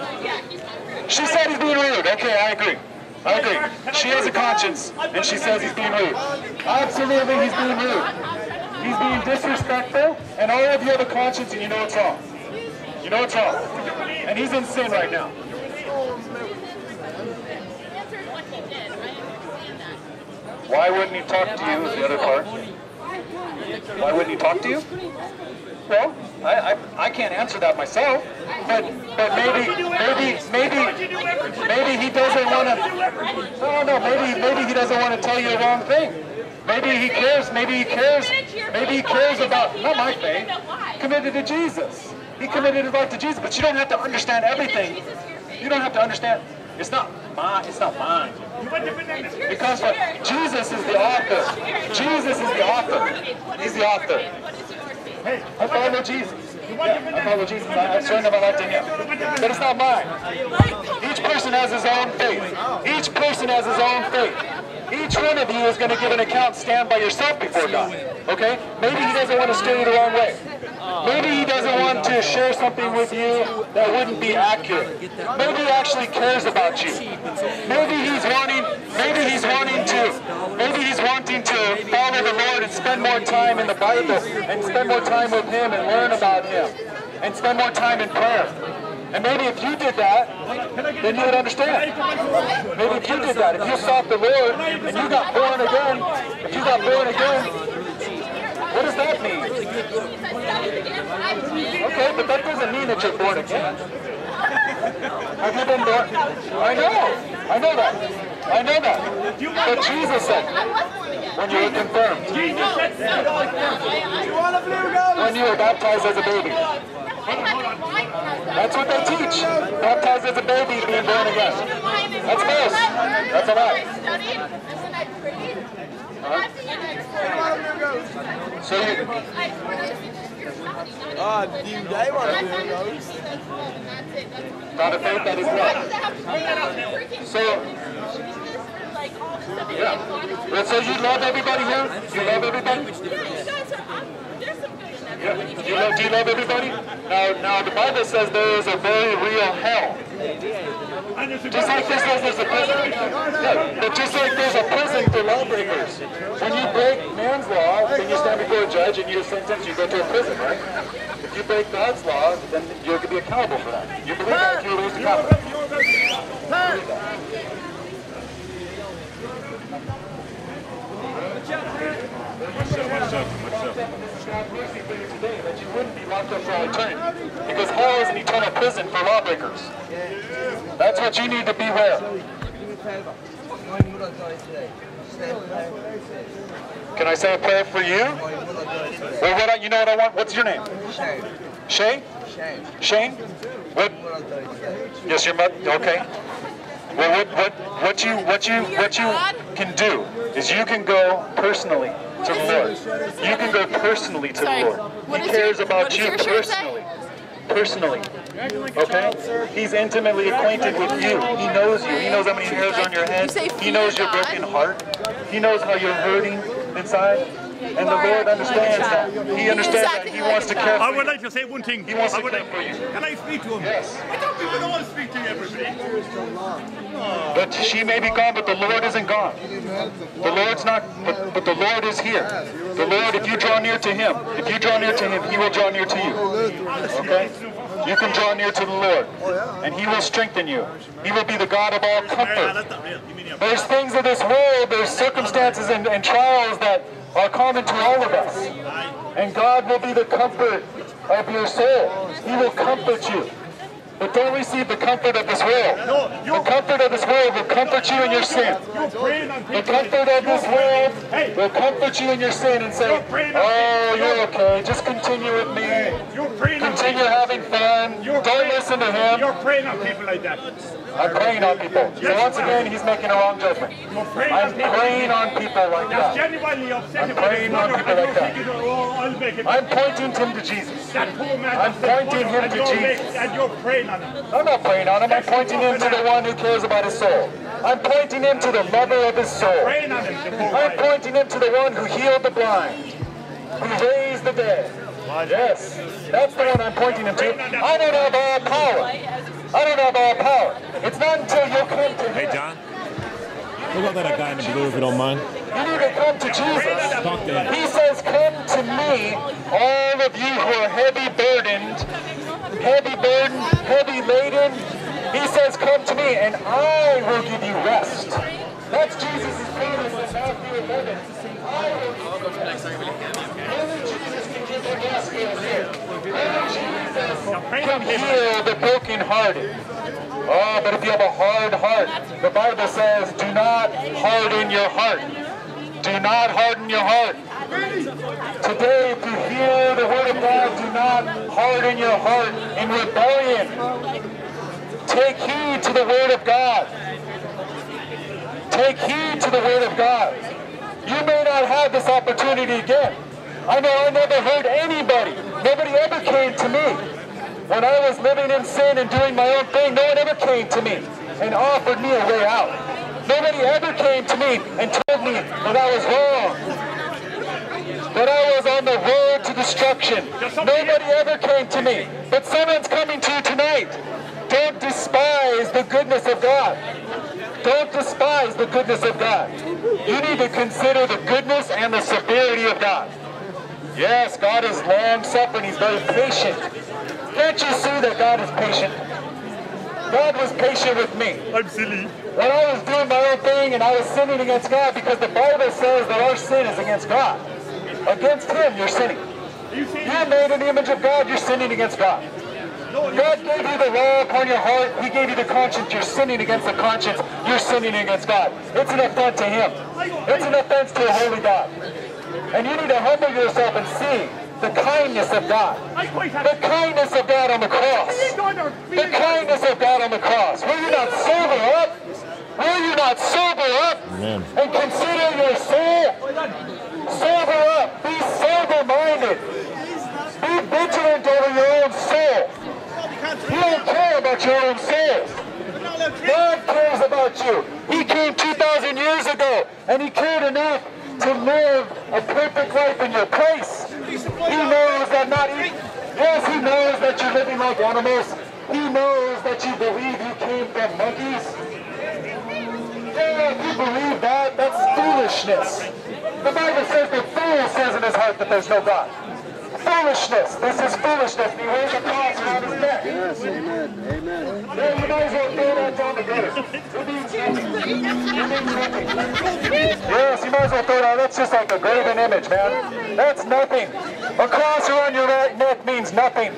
She said he's being rude. Okay, I agree. I agree. She has a conscience, and she says he's being rude. Absolutely, he's being rude. He's being disrespectful, and all of you have a conscience, and you know it's wrong. You know it's wrong. And he's in sin right now. Why wouldn't he talk to you is the other part. Why wouldn't he talk to you? Well, I, I, I can't answer that myself, but but maybe maybe maybe maybe he doesn't want to. No, no, maybe maybe he doesn't want to tell you the wrong thing. Maybe he cares. Maybe he cares. Maybe he cares about not my faith. Committed to Jesus. He committed his life to Jesus, but you don't have to understand everything. You don't have to understand. It's not mine. It's not mine. You want to be in the- Because? Jesus is the author. Jesus is the author. He's the author. What is yours? faith? I follow Jesus. Yeah, I follow Jesus. I, I surrender my life to Him. But it's not mine. Each person has his own faith. Each person has his own faith. Each one of you is going to give an account. Stand by yourself before God. Okay? Maybe He doesn't want to steer you the wrong way. Maybe He doesn't want to share something with you that wouldn't be accurate. Maybe He actually cares about you. Maybe He's wanting. Maybe He's wanting to. Maybe He's wanting to follow the Lord and spend more time in the Bible and spend more time with Him and learn about Him and spend more time in prayer. And maybe if you did that, then you would understand. Maybe if you did that, if you sought the Lord and you got born again, if you got born again, what does that mean? Okay, but that doesn't mean that you're born again. Have you been born? I know. I know that. I know that. But Jesus said, when you were confirmed, Jesus said that. when you were baptized as a baby. That's what they teach. Baptized as a baby, being born again. That's false. That's a lie. I studied, and when I prayed, I see an expert. So you, I when I see the spirituality, not Ah, even dude, they want to do find that those. Jesus says love, and that's it. That's not a faith that is Why does it have to be freaking So, like all this stuff? yeah. Well, so you love everybody here? You love everybody? Yeah, you guys are. I'm, there's some good in Yeah. Do you love, do you love everybody? Now, now the Bible says there is a very real hell. And there's a Just like this says there's a prison. Yeah, but just like there's a prison for lawbreakers. When you break man's law, then you stand before a judge and you're sentenced, you go to a prison, right? If you break God's law, then you're going to be accountable for that. You believe that? You're raised accountable. Because hell is an eternal prison for lawbreakers. That's what you need to beware. Can I say a prayer for you? Well, what I, you know what I want? What's your name? Shame. Shay? Shame. Shane? What? Yes, your mother. Okay. Well, what, what, what you, what you, what you can do is you can go personally to the Lord. You can go personally to the Lord. He cares about you your shirt say? personally. Personally. Okay? He's intimately acquainted with you. He knows you. He knows how many hairs on your head. He knows your broken heart. He knows how you're hurting inside. And the Lord understands that. He understands that. He wants to care I would like to say one thing. He wants I to would care like, for you. Can I speak to him? Yes. I thought we would all speak to everybody. But she may be gone, but the Lord isn't gone. The Lord's not, but, but the Lord is here. The Lord, if you draw near to Him, if you draw near to Him, He will draw near to you. Okay? You can draw near to the Lord, and He will strengthen you. He will be the God of all comfort. that's not real. Give me the- There's things of this world, there's circumstances and, and trials that are common to all of us. And God will be the comfort of your soul. He will comfort you. But don't receive the comfort of this world. The comfort of this world will comfort you in your sin. you're preying on The comfort of this world will comfort you in your sin and say, You're preying on oh, you're okay, just continue with me. You're preying on Continue having fun. Don't listen to him. You're preying on people like that. I'm preying on people. So once again, he's making a wrong judgment. You're preying on I'm preying on people like that. I'm preying on people like that. I'll make it. I'm pointing him to Jesus. That poor man I'm pointing him to Jesus. And you're preying on him. I'm not preying on him. I'm pointing him to the one who cares about his soul. I'm pointing him to the lover of his soul. Preying on him, the poor I'm pointing him to the one who healed the blind, who raised the dead. Yes, that's the one I'm pointing him to. I don't have all power. I don't have all power. It's not until you come to Hey, him. John. Look at that guy in the blue if you don't mind. You need to come to Jesus. Talk to him. He says, Come to me, all of you who are heavy burdened, heavy burdened, heavy laden. He says, Come to me, and I will give you rest. That's Jesus' promise in Matthew 11. I will give you rest. Only Jesus can give you rest here. Can heal the brokenhearted. Oh, but if you have a hard heart, the Bible says, do not harden your heart. Do not harden your heart. Today, if you hear the word of God, do not harden your heart in rebellion. Take heed to the word of God. Take heed to the word of God. You may not have this opportunity again. I know I never heard anybody. Nobody ever came to me. When I was living in sin and doing my own thing, no one ever came to me and offered me a way out. Nobody ever came to me and told me that I was wrong. That I was on the road to destruction. Nobody ever came to me. But someone's coming to you tonight. Don't despise the goodness of God. Don't despise the goodness of God. You need to consider the goodness and the severity of God. Yes, God is long suffering. He's very patient. Can't you see that God is patient? God was patient with me. I'm silly. When I was doing my own thing and I was sinning against God, because the Bible says that our sin is against God. Against Him, you're sinning. You made in the image of God, you're sinning against God. God gave you the law upon your heart. He gave you the conscience. You're sinning against the conscience. You're sinning against God. It's an offense to Him. It's an offense to a holy God. And you need to humble yourself and see the kindness of God. The kindness of God on the cross. The kindness of God on the cross. Will you not sober up? Will you not sober up Amen. and consider your soul? Sober up. Be sober-minded. Be vigilant over your own soul. You don't care about your own soul. God cares about you. He came 2,000 years ago, and He cared enough to live a perfect life in your place. He knows that not e- yes, He knows that you're living like animals. He knows that you believe you came from monkeys. Yeah, if you believe that, that's foolishness. The Bible says the fool says in his heart that there's no God. Foolishness. This is foolishness. He wears a cross around his neck. Yes, amen. Amen. Yeah, you might as well throw that down the gutter. It means nothing. It means nothing. Yes, you might as well throw it out. That's just like a graven image, man. That's nothing. A cross around your right neck means nothing.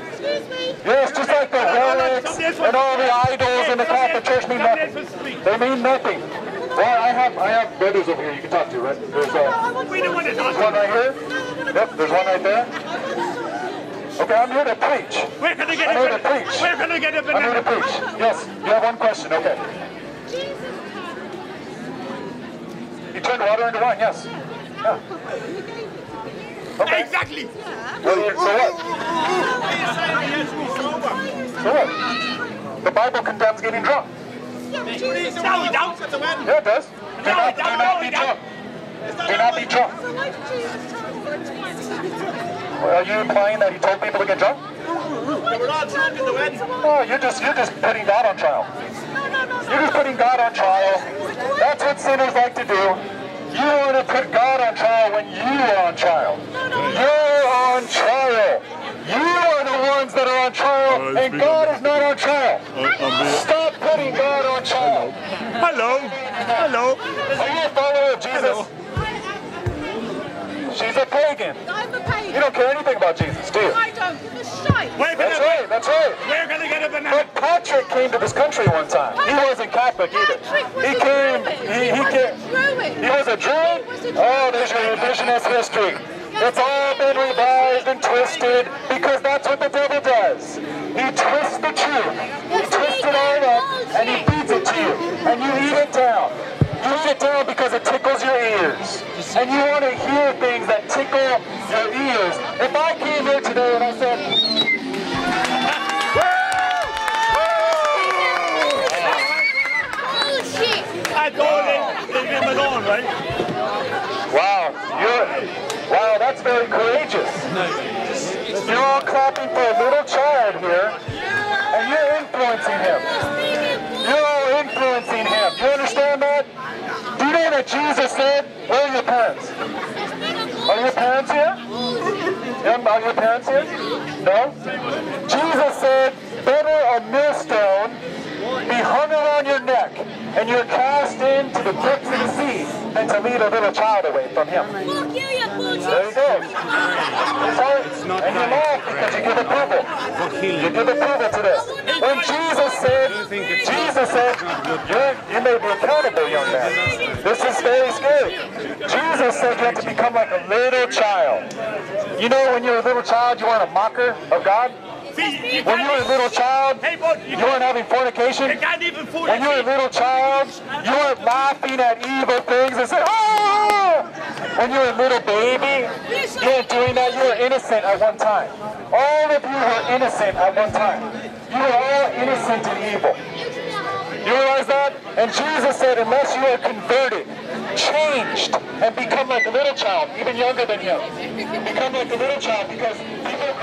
Yes, just like the relics and all the idols in the Catholic Church mean nothing. They mean nothing. Well, I have I have brothers over here you can talk to, right? There's uh, We don't want to talk. one right here. Yep, there's one right there. Okay, I'm here to preach. Where can I get I'm here to a preach. Where can I get a I'm here to banana? preach. Yes, you have one question. Okay. You turned water into wine. Yes. Yeah. Okay. Exactly. Well, so what? So what? The Bible condemns getting drunk. No, we don't. Yeah, it does. Do not, do not be drunk. Do not be drunk. So why did Jesus tell us Are you implying that he told people to get drunk? We're all drunk in the wedding. No, you're just you're just putting God on trial. You're just putting God on trial. That's what sinners like to do. You want to put God on trial when you are on trial. You're on trial. You are the ones that are on trial, Uh, and God is not on trial. I'm being- Stop putting God on trial. Hello. Hello. Are you a follower of Jesus? She's a pagan. I'm a pagan. You don't care anything about Jesus, do you? I don't give a shite. We're That's gonna, right, that's right. we're gonna get a banana. But Patrick came to this country one time. He wasn't Catholic either. Patrick was He a came, druid. he, He he was came. a druid. He was a druid? Was a druid. Oh, there's your revisionist history. It's all been revised and twisted because and you're influencing him. You're influencing him. You understand that? Do you know that Jesus said, where are your parents? Are your parents here? Are your parents here? No? Jesus said, better a millstone be hung around your neck and you're cast into the depths of to lead a little child away from him. Fuck you, you bullshit. There you go. So, and you laugh because you give approval. You give approval to this. When Jesus said, Jesus said, you may be accountable, young man. This is very scary. Jesus said you have to become like a little child. You know when you're a little child, you weren't a mocker of God? See, you When you were a little child, hey, you you weren't having fornication? you can't even fool When you were a little child, you weren't laughing at evil things and saying, oh! When you were a little baby, you weren't doing that. You were innocent at one time. All of you were innocent at one time. You were all innocent in evil. You realize that? And Jesus said, unless you are converted, changed, and become like a little child, even younger than you, become like a little child because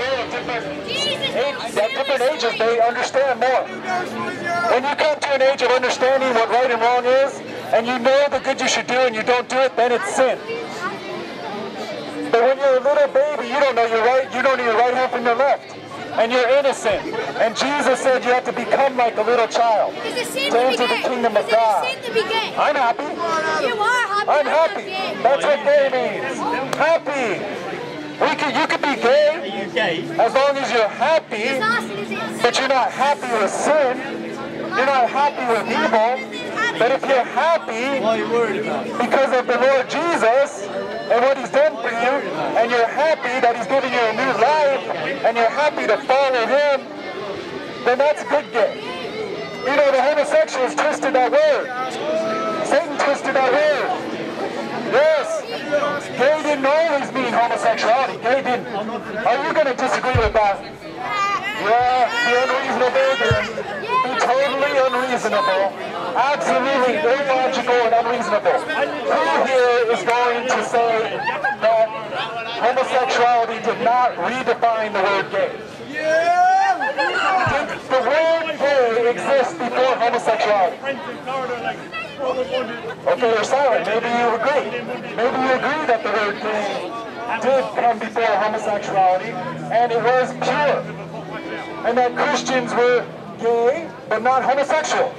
at different, age, at different ages, they understand more. When you come to an age of understanding what right and wrong is, and you know the good you should do and you don't do it, then it's sin. But when you're a little baby, you don't know your right, you don't know your right hand from your left. And you're innocent. And Jesus said you have to become like a little child. Is it sin To enter the kingdom of God. sin to be gay? I'm happy. You are happy. I'm happy. That's what gay means. Happy. We could, you could be gay as long as you're happy, but you're not happy with sin. You're not happy with evil. But if you're happy because of the Lord Jesus and what he's done for you, and you're happy that he's given you a new life, and you're happy to follow him, then that's good gay. You know, the homosexuals twisted that word. Satan twisted that word. Yes. Gay didn't always mean homosexuality. Gay didn't. Are you going to disagree with that? Yeah, be unreasonable. Be totally unreasonable. Absolutely illogical and unreasonable. Who here is going to say that homosexuality did not redefine the word gay? Did the word gay exist before homosexuality? Okay, you're silent. Maybe you agree. Maybe you agree that the word gay did come before homosexuality and it was pure. And that Christians were gay but not homosexual.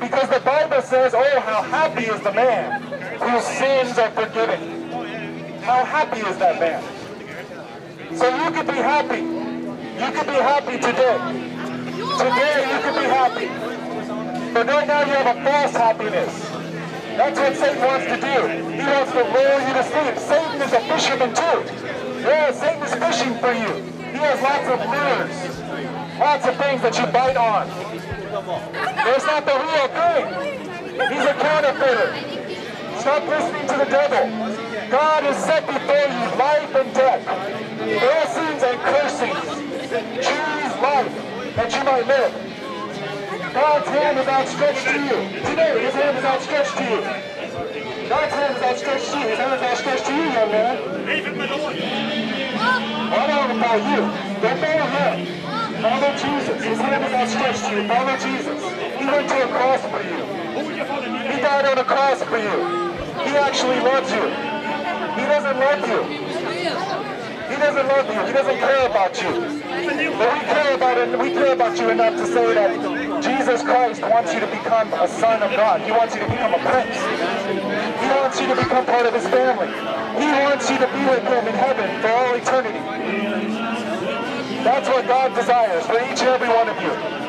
Because the Bible says, oh, how happy is the man whose sins are forgiven. How happy is that man? So you could be happy. You could be happy today. Today you could be happy. But right now you have a false happiness. That's what Satan wants to do. He wants to lull you to sleep. Satan is a fisherman too. Yeah, Satan is fishing for you. He has lots of lures. Lots of things that you bite on. It's not the real thing. He's a counterfeiter. Stop listening to the devil. God has set before you life and death, blessings and cursings. Choose life that you might live. God's hand is outstretched to you. Today, His hand is outstretched to you. God's hand is outstretched to you. His hand is outstretched to you, young man. Leave him alone. I know about you. Don't follow him. Follow Jesus. His hand is outstretched to you. Follow Jesus. He went to a cross for you. Who would you follow? He died on a cross for you. He actually loves you. He doesn't love you. He doesn't love you. He doesn't care about you. But we care about it. We care about you enough to say that Jesus Christ wants you to become a son of God. He wants you to become a prince. He wants you to become part of his family. He wants you to be with him in heaven for all eternity. That's what God desires for each and every one of you.